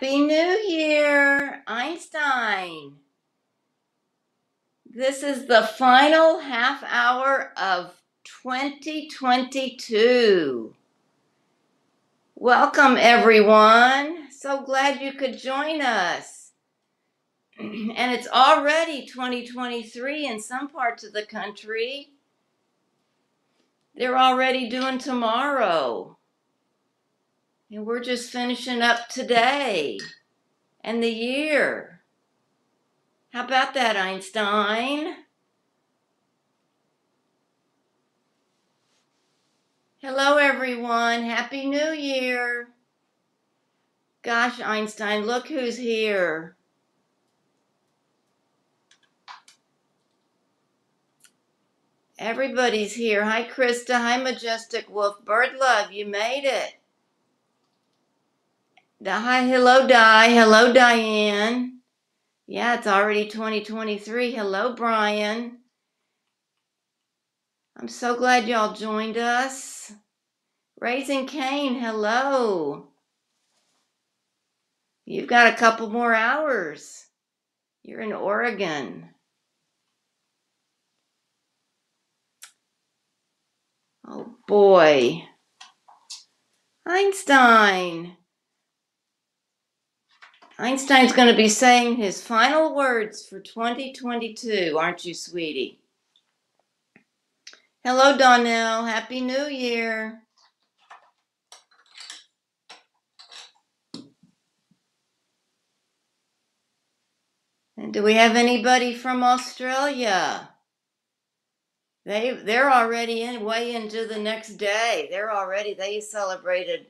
Happy New Year, Einstein. This is the final half hour of 2022. Welcome, everyone. So glad you could join us. And it's already 2023 in some parts of the country. They're already doing tomorrow. And we're just finishing up today and the year. How about that, Einstein? Hello, everyone. Happy New Year. Gosh, Einstein, look who's here. Everybody's here. Hi, Krista. Hi, Majestic Wolf. Bird Love, you made it. Hi, hello, Di. Hello, Diane. Yeah, it's already 2023. Hello, Brian. I'm so glad y'all joined us. Raising Cane, hello. You've got a couple more hours. You're in Oregon. Oh boy. Einstein. Einstein's going to be saying his final words for 2022, aren't you, sweetie? Hello, Donnell. Happy New Year. And do we have anybody from Australia? They they're already in way into the next day. They're already they celebrated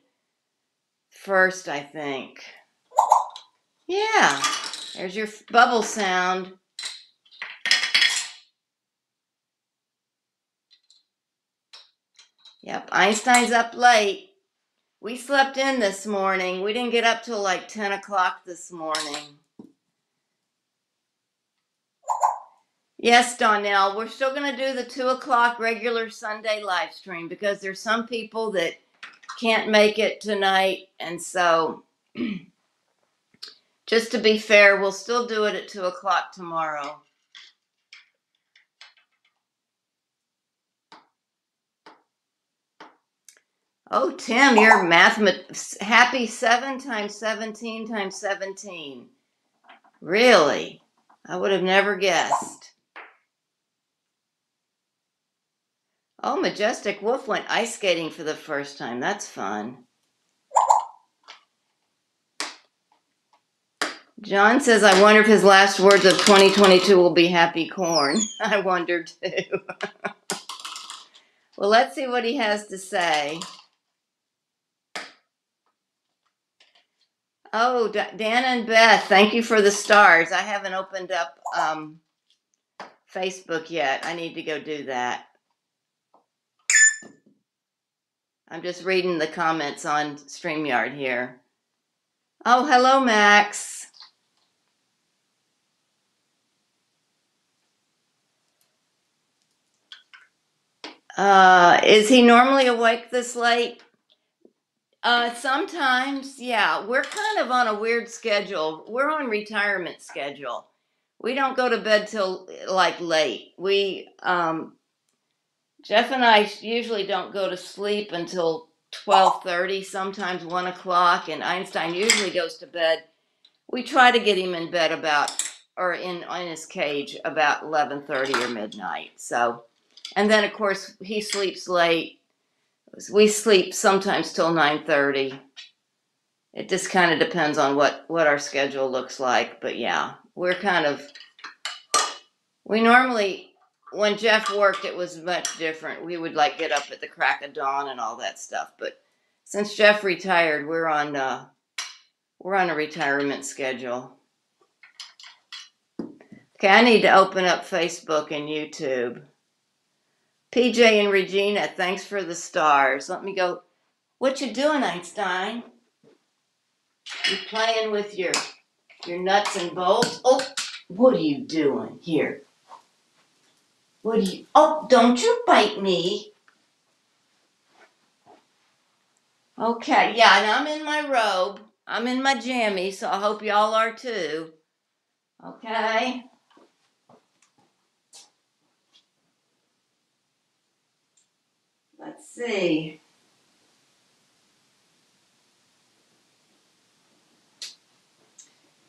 first, I think. Yeah. There's your bubble sound. Yep, Einstein's up late. We slept in this morning. We didn't get up till like 10 o'clock this morning. Yes, Donnell, we're still going to do the 2 o'clock regular Sunday live stream because there's some people that can't make it tonight. And so, just to be fair, we'll still do it at 2 o'clock tomorrow. Oh, Tim, you're happy 7 times 17 times 17. Really? I would have never guessed. Oh, Majestic Wolf went ice skating for the first time. That's fun. John says, I wonder if his last words of 2022 will be happy corn. I wonder too. well, let's see what he has to say. Oh, Dan and Beth, thank you for the stars. I haven't opened up um, Facebook yet. I need to go do that. I'm just reading the comments on StreamYard here. Oh, hello, Max. Uh, is he normally awake this late? Uh, sometimes, yeah. We're kind of on a weird schedule. We're on retirement schedule. We don't go to bed till like late. We, um, Jeff and I usually don't go to sleep until twelve thirty, sometimes one o'clock, and Einstein usually goes to bed. We try to get him in bed about or in in his cage about eleven thirty or midnight. So, and then of course he sleeps late. We sleep sometimes till nine thirty. It just kind of depends on what what our schedule looks like. But yeah, we're kind of we normally when Jeff worked, it was much different. We would like get up at the crack of dawn and all that stuff. But since Jeff retired, we're on uh, we're on a retirement schedule. Okay, I need to open up Facebook and YouTube. PJ and Regina, thanks for the stars. Let me go. What you doing, Einstein? You playing with your your nuts and bolts? Oh, what are you doing here? What do you? Oh, don't you bite me. Okay, yeah, and I'm in my robe. I'm in my jammy, so I hope y'all are too. Okay. Let's see.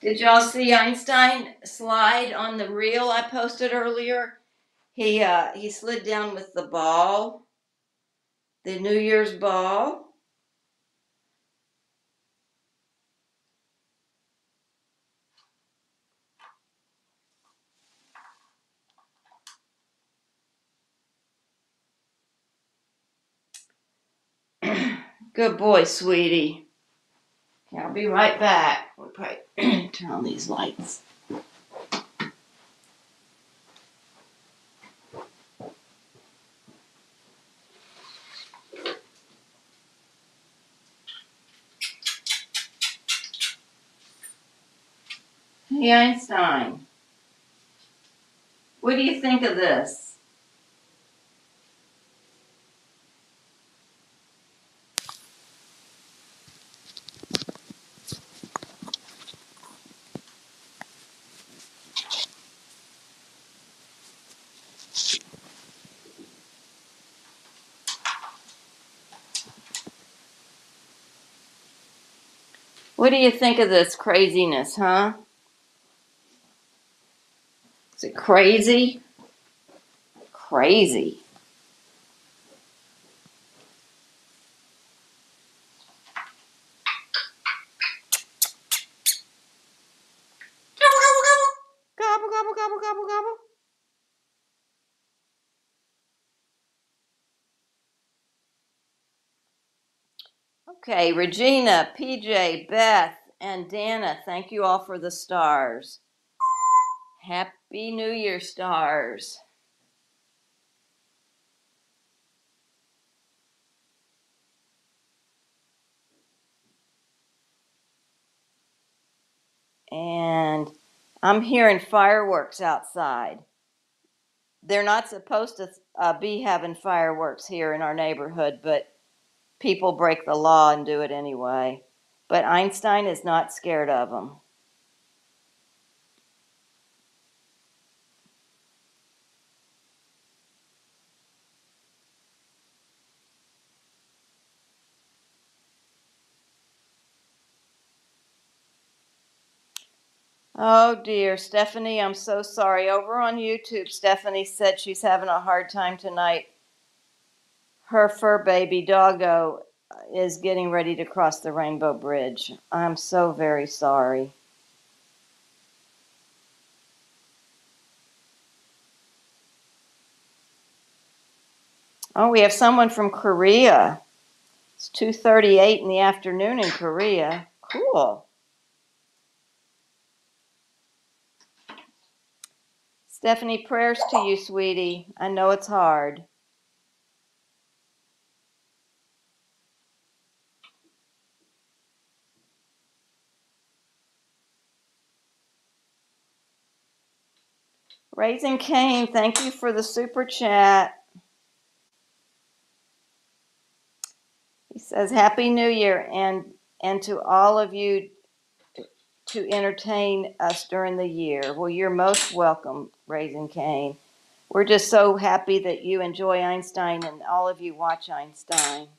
Did y'all see Einstein slide on the reel I posted earlier? He uh he slid down with the ball, the New Year's ball. Good boy, sweetie. Okay, I'll be right back. We'll probably turn on these lights. Hey Einstein, what do you think of this? What do you think of this craziness, huh? Is it crazy? Crazy. Gobble, gobble, gobble, gobble, gobble. Okay, Regina, PJ, Beth, and Dana, thank you all for the stars. Happy New Year, stars. And I'm hearing fireworks outside. They're not supposed to uh, be having fireworks here in our neighborhood, but people break the law and do it anyway. But Einstein is not scared of them. Oh dear, Stephanie, I'm so sorry. Over on YouTube, Stephanie said she's having a hard time tonight. Her fur baby doggo uh, is getting ready to cross the rainbow bridge. I'm so very sorry. Oh, we have someone from Korea. It's 2:38 in the afternoon in Korea. Cool. Stephanie, prayers to you, sweetie. I know it's hard. Raising Cane, thank you for the super chat. He says, Happy New Year and and to all of you to entertain us during the year. Well, you're most welcome, Raising Cane. We're just so happy that you enjoy Einstein and all of you watch Einstein.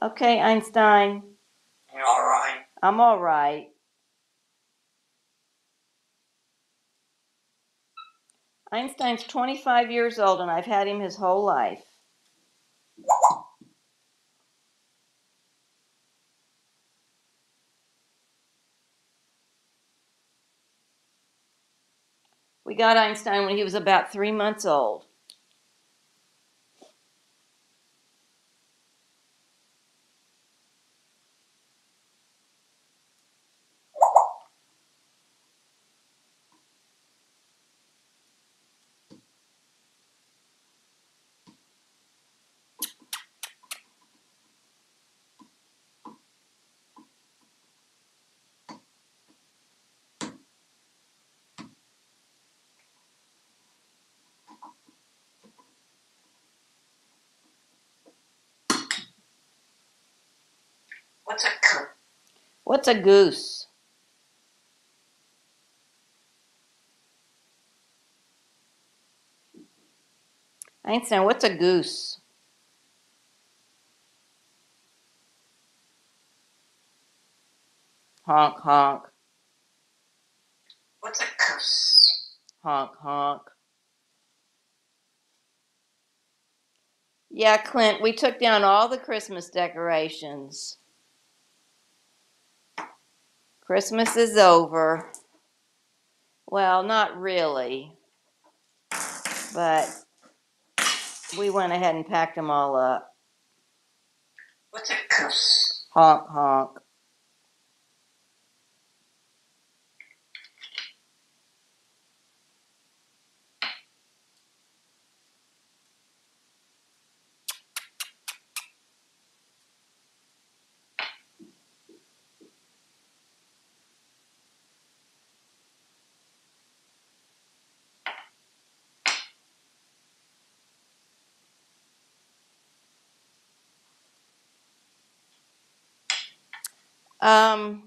Okay, Einstein, You all right? I'm all right. Einstein's 25 years old and I've had him his whole life. We got Einstein when he was about three months old. What's a goose? What's a goose? Einstein, what's a goose? Honk, honk. What's a goose? Honk, honk. Yeah, Clint, we took down all the Christmas decorations. Christmas is over. Well, not really, but we went ahead and packed them all up. What's a goose? Honk, honk. Um,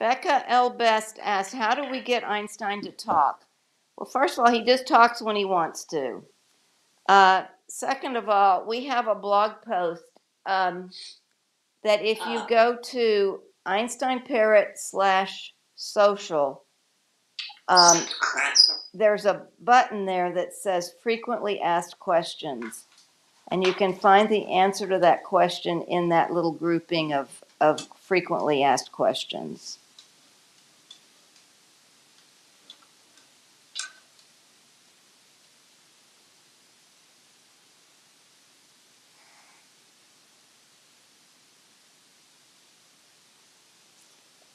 Becca L. Best asked, How do we get Einstein to talk? Well, first of all, he just talks when he wants to. Uh, second of all, we have a blog post um, that if you go to Einstein Parrot slash social, um, there's a button there that says frequently asked questions. And you can find the answer to that question in that little grouping of, of frequently asked questions.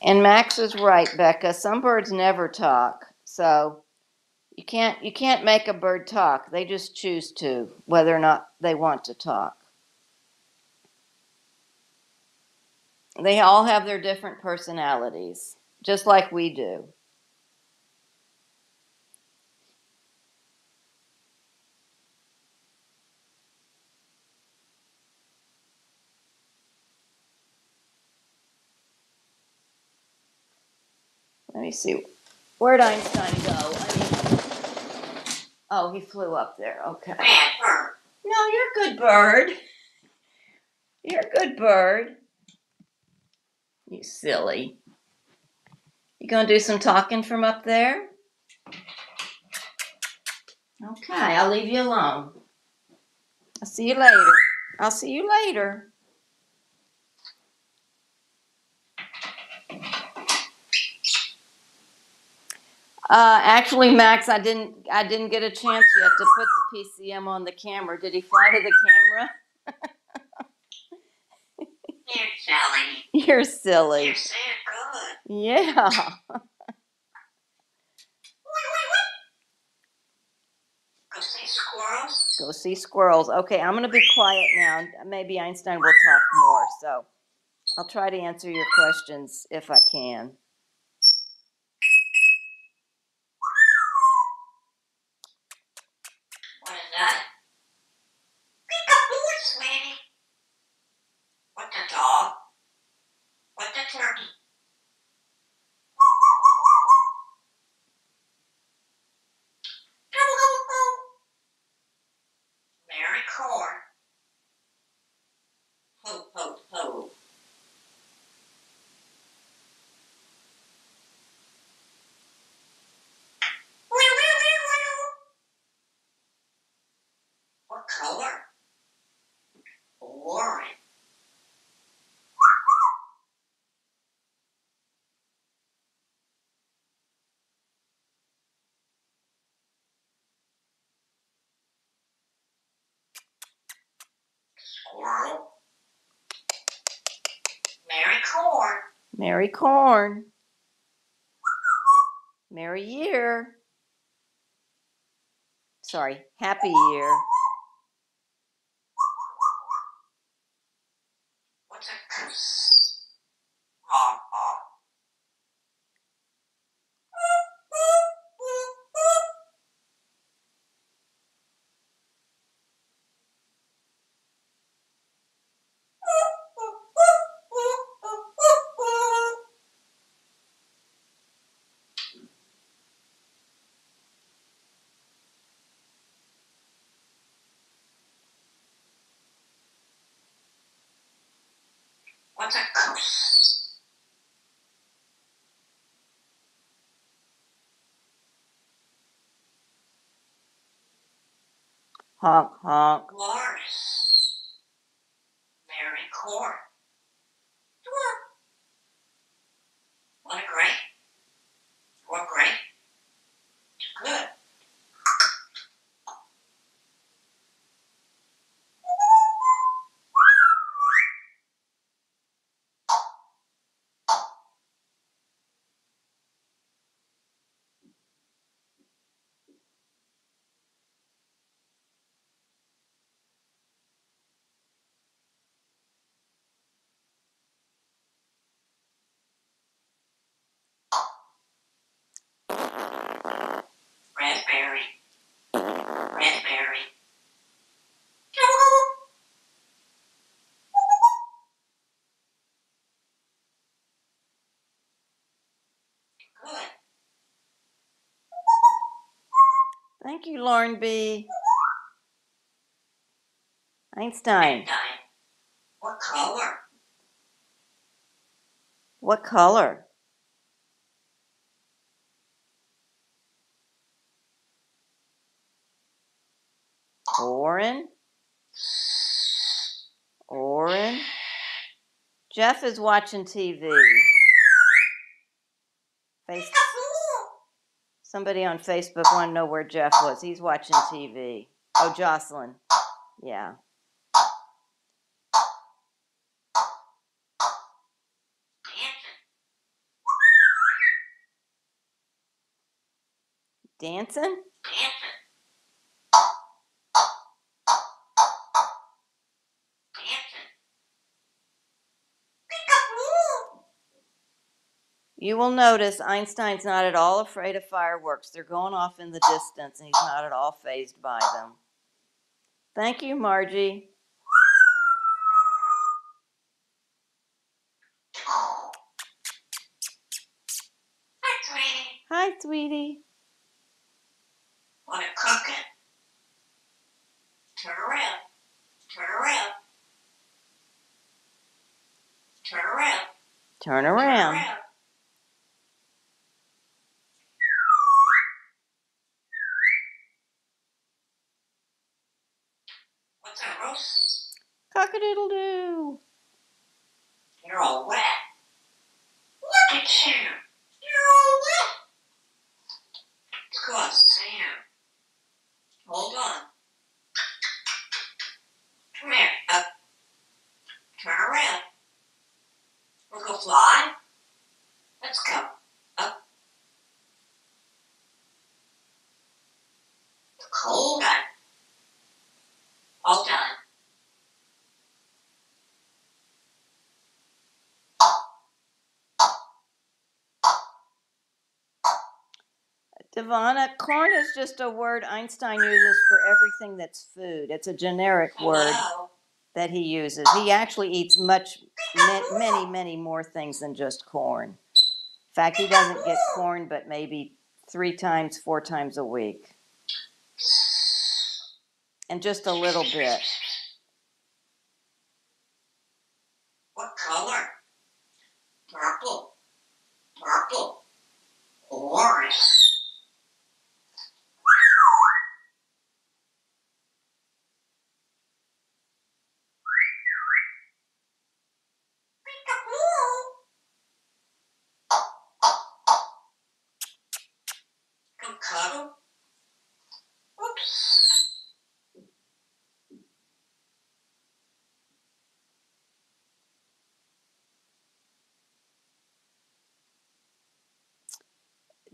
And Max is right, Becca. Some birds never talk. So you can't you can't make a bird talk. They just choose to whether or not they want to talk. They all have their different personalities, just like we do. Let me see. Where'd Einstein go? I mean, oh, he flew up there. Okay. No, you're a good bird. You're a good bird. You silly. You gonna do some talking from up there? Okay, I'll leave you alone. I'll see you later. I'll see you later. Uh, actually, Max, I didn't. I didn't get a chance yet to put the PCM on the camera. Did he fly to the camera? You're silly. You're silly. You're so good. Yeah. Go see squirrels. Go see squirrels. Okay, I'm going to be quiet now. Maybe Einstein will talk more. So I'll try to answer your questions if I can. What is that? Peekaboo, sweetie. What the dog? What the turkey? Mary corn. Ho, ho, ho. What color? Orange. Squirrel. Mary Mary corn. Merry year. Sorry, happy year. What's a goose? What's a goose? Honk, honk. Mary corn. Dwarf. What a great. What great. Good. Raspberry. Raspberry. Good. Thank you, Lauren B. Einstein. What color? What color? Oren? Oren? Jeff is watching TV. Face- Somebody on Facebook want to know where Jeff was. He's watching TV. Oh, Jocelyn. Yeah. Dancing. Dancing. Peekaboo. You will notice Einstein's not at all afraid of fireworks. They're going off in the distance, and he's not at all phased by them. Thank you, Margie. Hi, sweetie. Hi, sweetie. Want to cook it? Turn around. Turn around. Turn around. Turn Turn around. around. What's that, Rose? Cock-a-doodle doo. You're all wet. Look at you. You're all wet. It's cause sand. Hold on. Come here. Up. Turn around. We'll go fly. Let's go. Up. Cold one. All done. Devonna, corn is just a word Einstein uses for everything that's food. It's a generic word that he uses. He actually eats much, many, many more things than just corn. In fact, he doesn't get corn but maybe three times, four times a week. And just a little bit.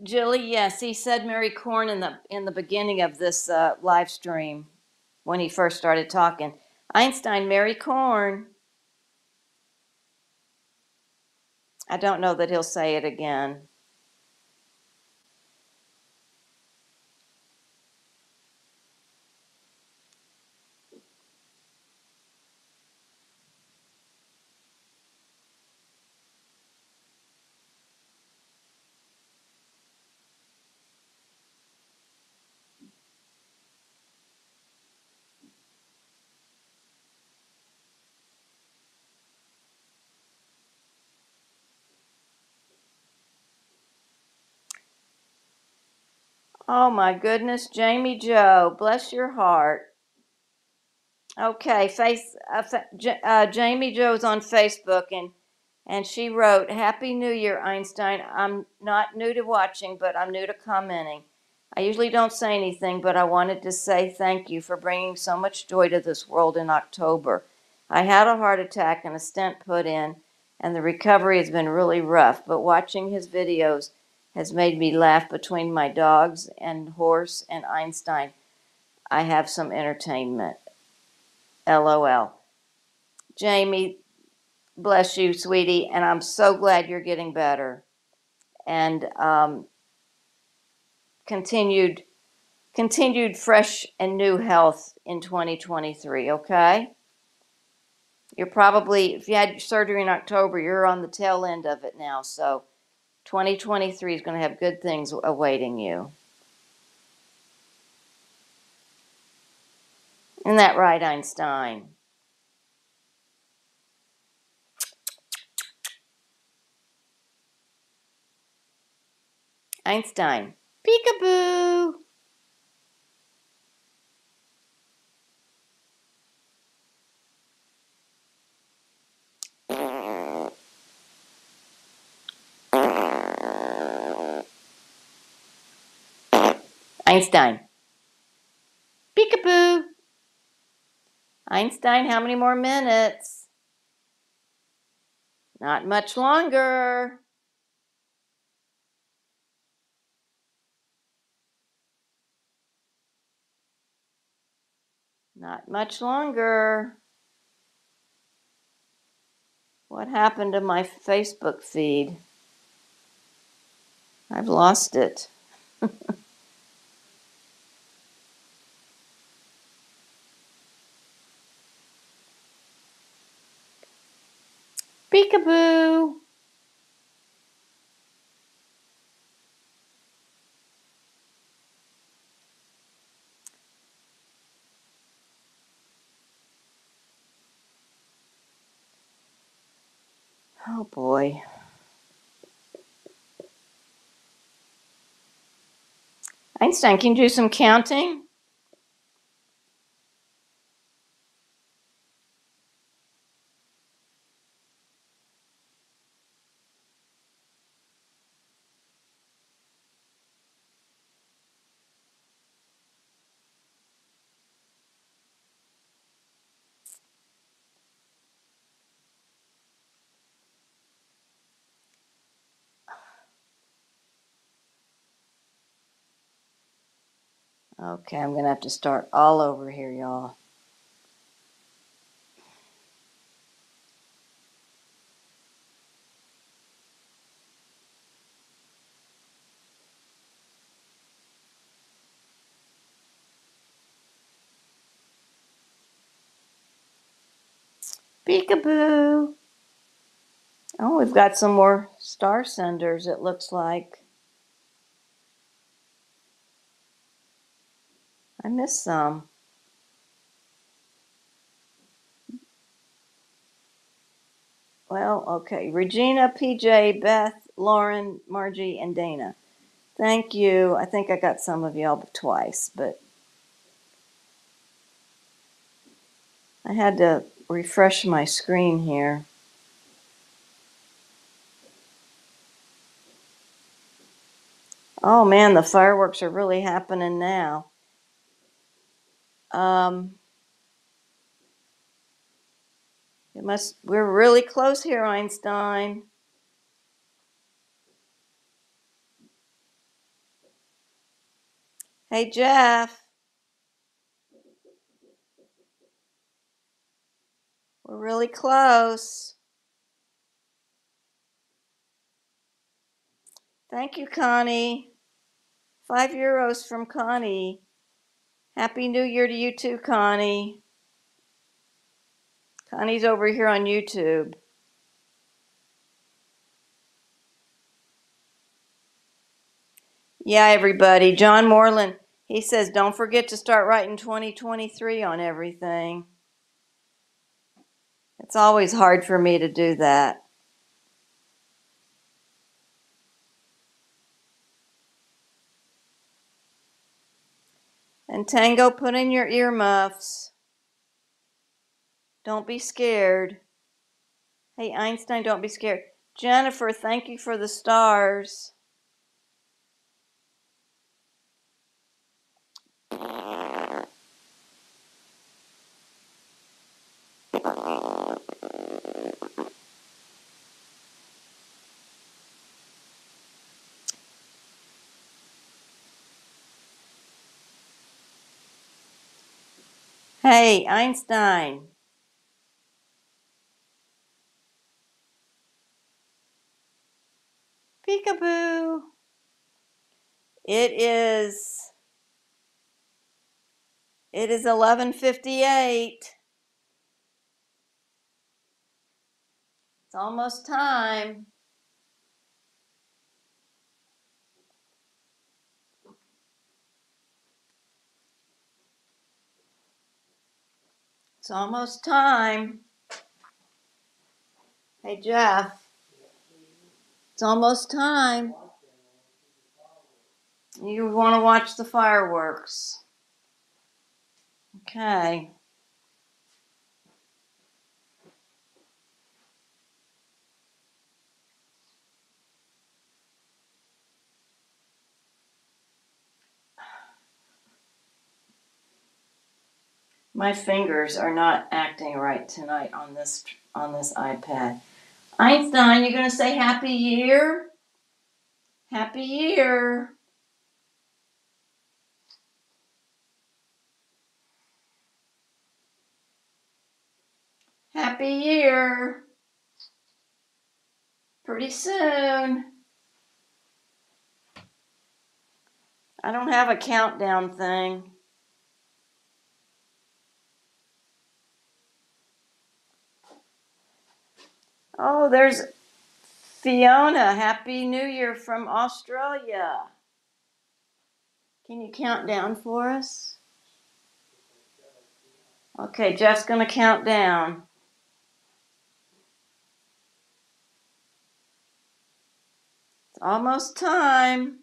Jilly, yes, he said Mary Corn in the in the beginning of this uh, live stream when he first started talking. Einstein, Mary Corn. I don't know that he'll say it again. Oh my goodness, Jamie Joe, bless your heart. Okay, face uh, J- uh, Jamie Joe's on Facebook and and she wrote, "Happy New Year, Einstein. I'm not new to watching, but I'm new to commenting. I usually don't say anything, but I wanted to say thank you for bringing so much joy to this world in October. I had a heart attack and a stent put in, and the recovery has been really rough. But watching his videos has made me laugh between my dogs and horse and Einstein. I have some entertainment." LOL. Jamie, bless you, sweetie, and I'm so glad you're getting better. And um, continued continued fresh and new health in 2023, okay? You're probably if you had surgery in October, you're on the tail end of it now. So 2023 is going to have good things awaiting you. Isn't that right, Einstein? Einstein. Peekaboo. Einstein. Peekaboo. Einstein, how many more minutes? Not much longer. Not much longer. What happened to my Facebook feed? I've lost it. Peekaboo. Oh boy. Einstein, can you do some counting? Okay, I'm going to have to start all over here, y'all. Peekaboo. Oh, we've got some more star senders, it looks like. I missed some. Well, okay. Regina, PJ, Beth, Lauren, Margie, and Dana. Thank you. I think I got some of y'all twice, but I had to refresh my screen here. Oh man, the fireworks are really happening now. Um, it must. We're really close here, Einstein. Hey, Jeff. We're really close. Thank you, Connie. Five euros from Connie. Happy New Year to you too, Connie. Connie's over here on YouTube. Yeah, everybody. John Moreland, he says, don't forget to start writing 2023 on everything. It's always hard for me to do that. And Tango, put in your earmuffs. Don't be scared. Hey, Einstein, don't be scared. Jennifer, thank you for the stars. Hey, Einstein. Peekaboo. It is it is 11:58. It's almost time. It's almost time. Hey Jeff, it's almost time. You want to watch the fireworks. Okay. My fingers are not acting right tonight on this on this iPad. Einstein, you're going to say happy year? Happy year. Happy year. Pretty soon. I don't have a countdown thing. Oh, there's Fiona. Happy New Year from Australia. Can you count down for us? Okay, Jeff's going to count down. It's almost time.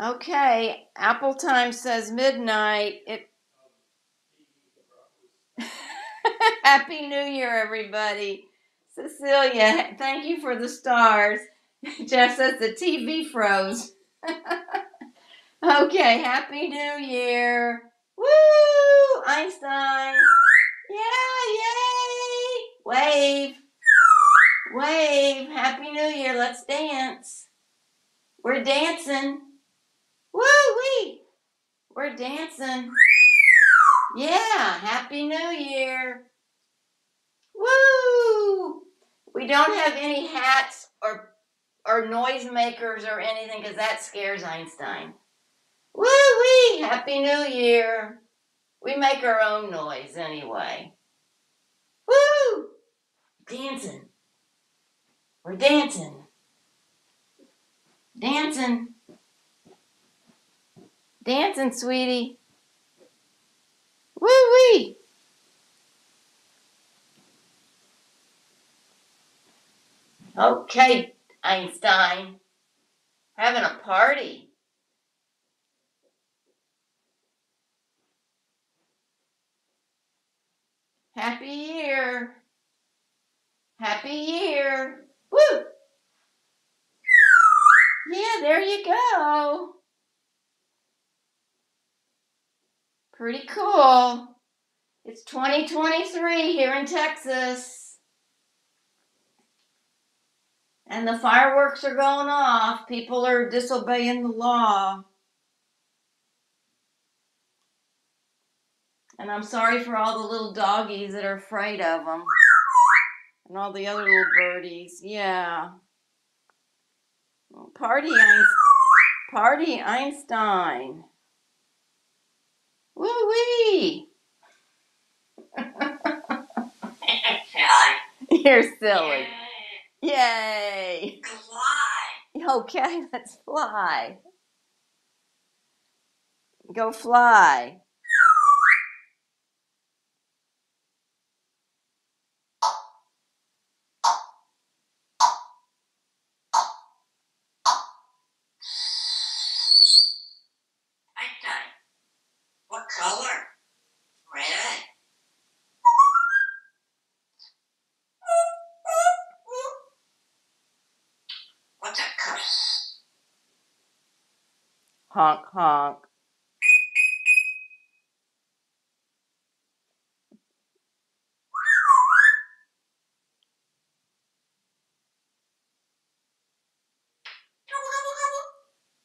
Okay, Apple time says midnight. It Happy New Year everybody. Cecilia, thank you for the stars. Jeff says the TV froze. Okay, Happy New Year. Woo! Einstein. Yeah, yay! Wave, wave. Happy New Year. Let's dance. We're dancing. Woo wee! We're dancing. Yeah, Happy New Year. Woo! We don't have any hats or or noisemakers or anything because that scares Einstein. Woo wee! Happy New Year. We make our own noise anyway. Woo! Dancing. We're dancing. Dancing. Dancing, sweetie. Woo wee! Okay, Einstein. Having a party. Happy year. Happy year. Woo! Yeah, there you go. Pretty cool. It's 2023 here in Texas. And the fireworks are going off. People are disobeying the law. And I'm sorry for all the little doggies that are afraid of them. And all the other little birdies. Yeah. Party Einstein. Party Einstein. Woo wee! You're silly. Yay. Glide. Okay, let's fly. Go fly. Color? Red. What's a curse? Honk, honk.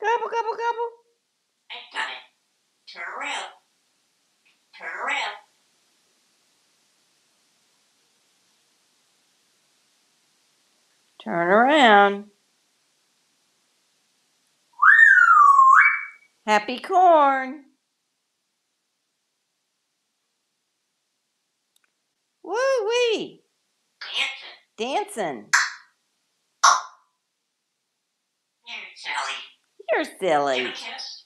Gobble, gobble, gobble. Einstein. Turn around. Turn around. Turn around. Happy corn. Woo wee. Dancing. Dancing. Here, Sally. You're silly. a kiss.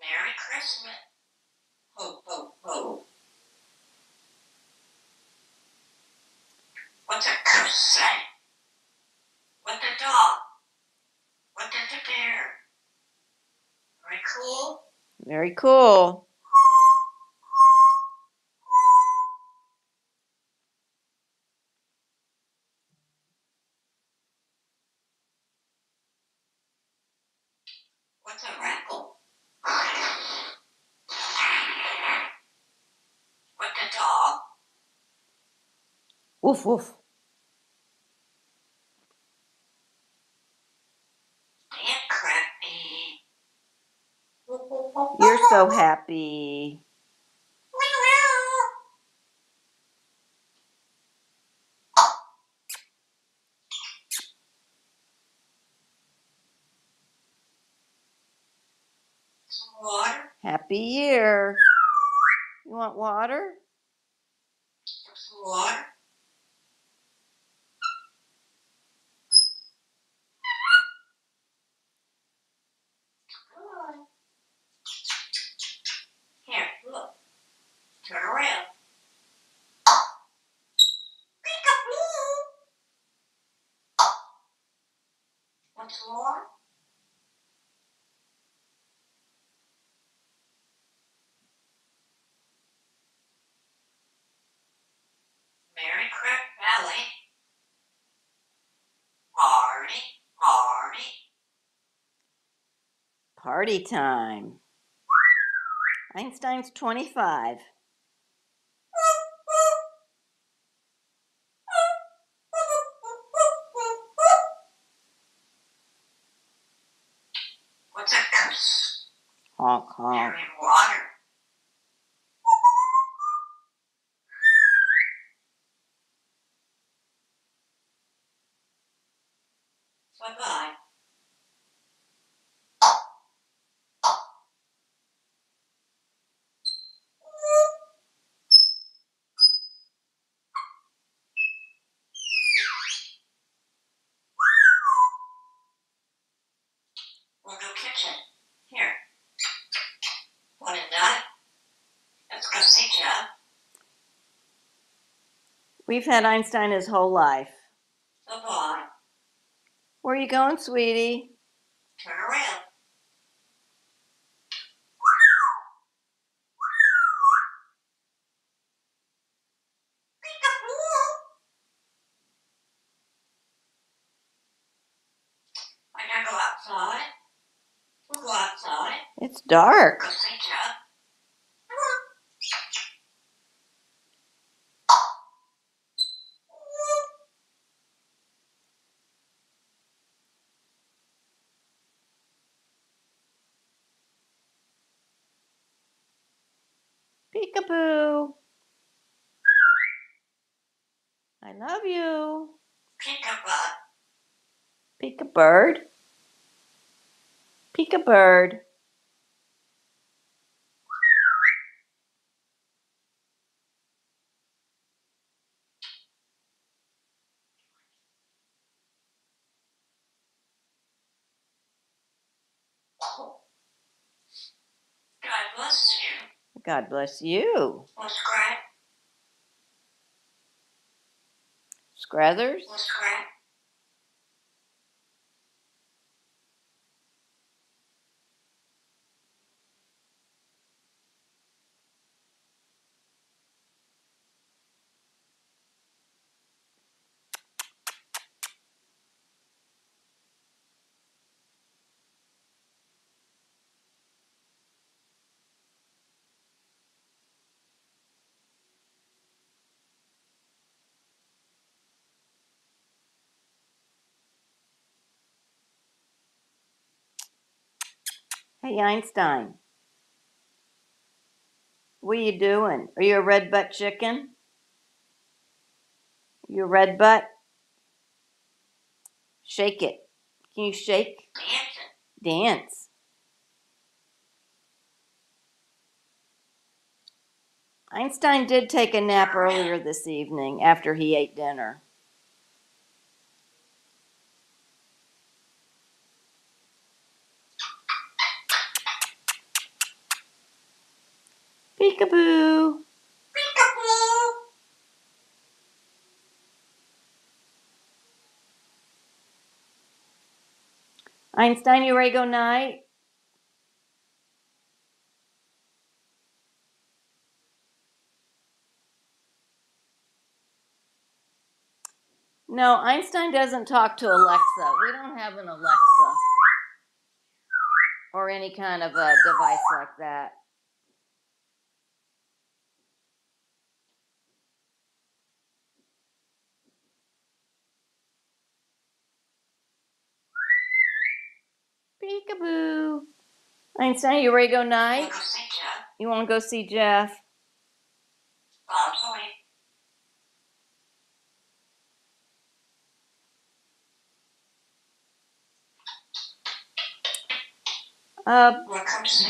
Merry Christmas. Ho, ho, ho. What's a curse say? What the dog? What did the bear? Very cool. Very cool. What's a rackle? What the dog? Woof woof. Happy. Water. Happy year. You want water? Water. Good. Here, look. Turn around. Peekaboo. Want some more? Mary Creek Valley. Party, party. Party time. Einstein's 25. What's a curse? Honk, honk. Mary water. Bye bye. We'll go kitchen. Here. Want a nut? Let's go see Jeff. We've had Einstein his whole life. Bye bye. Where are you going, sweetie? Turn around. I gotta go outside. We'll go outside. It's dark. Go see Jeff. Peekaboo. I love you. Peekaboo. Peek a bird. Peek a bird. God bless you. Muskrat, Scrathers? Hey, Einstein. What are you doing? Are you a red butt chicken? You a red butt? Shake it. Can you shake? Dance. Dance. Einstein did take a nap earlier this evening after he ate dinner. Peekaboo. Peekaboo. Einstein, you ready to go night? No, Einstein doesn't talk to Alexa. We don't have an Alexa or any kind of a device like that. Peekaboo. Einstein, you ready to go night? go see Jeff? You want to go see Jeff? Away. Uh?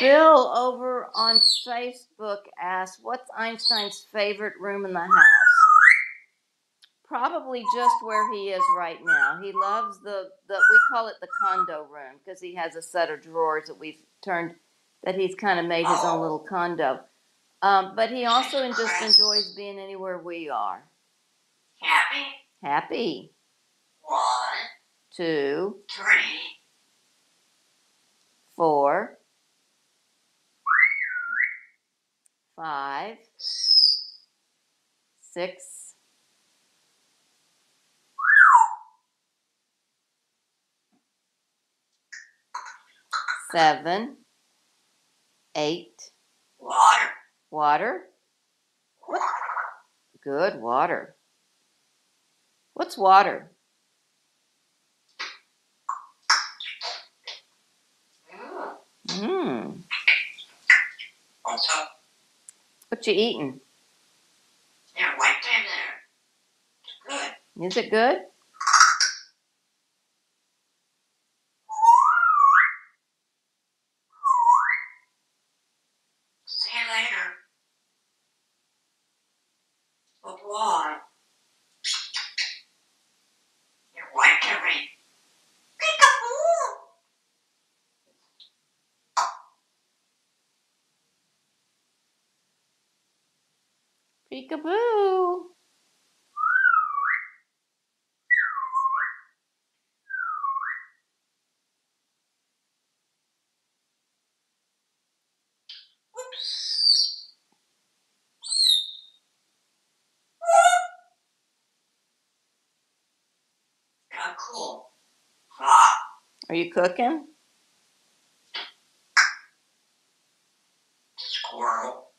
Bill over on Facebook asked, "What's Einstein's favorite room in the house?" Probably just where he is right now. He loves the the we call it the condo room because he has a set of drawers that we've turned that he's kind of made his own little condo. Um, but he also just enjoys being anywhere we are. Happy? Happy. One, Two, three, four, five, six, seven, eight. water. Water? Good water. What's water? Mm. Mmm. What's up? What you eating? There, right there. It's good. Is it good? See you later. But why? You're white to me. Peekaboo! Peekaboo. Oops. Got cool. Are you cooking? Squirrel.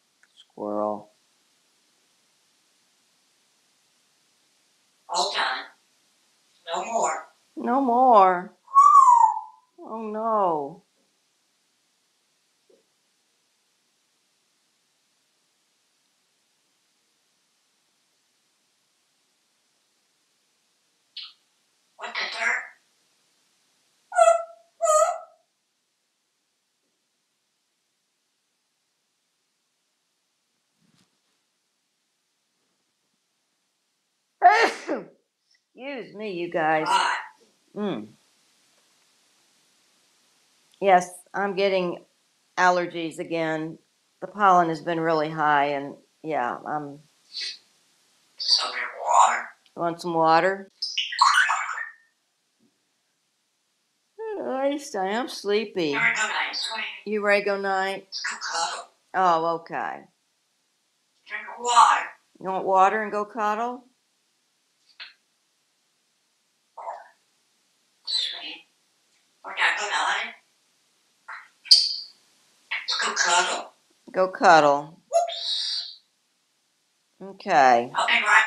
Squirrel. All done. No more. No more. Oh no. What the dirt? Excuse me, you guys. Mm. Yes, I'm getting allergies again. the pollen has been really high, and yeah, um, Some water. want some water? Einstein, I'm sleepy. You're a night. You ready to go night? Go cuddle. Oh, okay. Drink water. You want water and go cuddle? Sweet. Okay, good night. Let's go cuddle. Go cuddle. Okay. Oh, I'll right.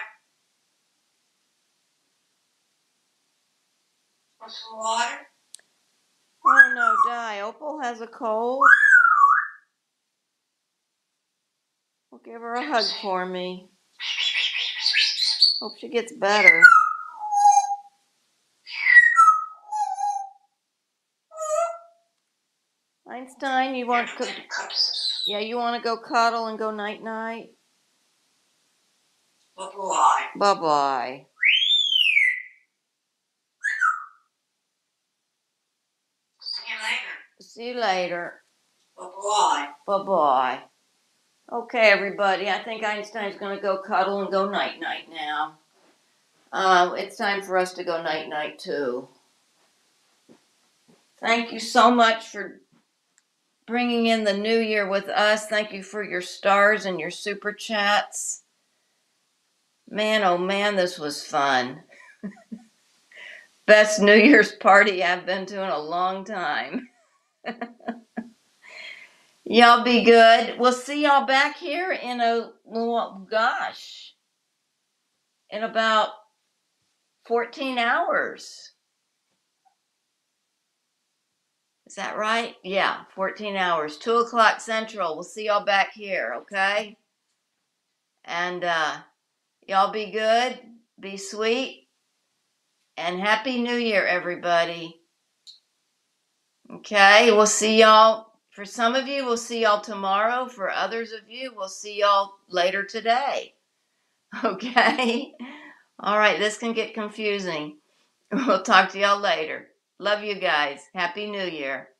Want some water? Oh no, Di. Opal has a cold. Well, give her a hug for me. Hope she gets better. Einstein, you want You're to? getting cups. Yeah, you want to go cuddle and go night night. Bye bye. Bye bye. See you later. See you later. Bye bye. Bye bye. Okay, everybody. I think Einstein's gonna go cuddle and go night night now. Uh, it's time for us to go night night too. Thank you so much for bringing in the new year with us. Thank you for your stars and your super chats. Man, oh man, this was fun. Best New Year's party I've been to in a long time. Y'all be good. We'll see y'all back here in a well, gosh, in about 14 hours. Is that right? Yeah, 14 hours. 2 o'clock Central. We'll see y'all back here, okay? And uh, y'all be good, be sweet, and Happy New Year, everybody. Okay, we'll see y'all. For some of you, we'll see y'all tomorrow. For others of you, we'll see y'all later today. Okay? All right, this can get confusing. We'll talk to y'all later. Love you guys. Happy New Year.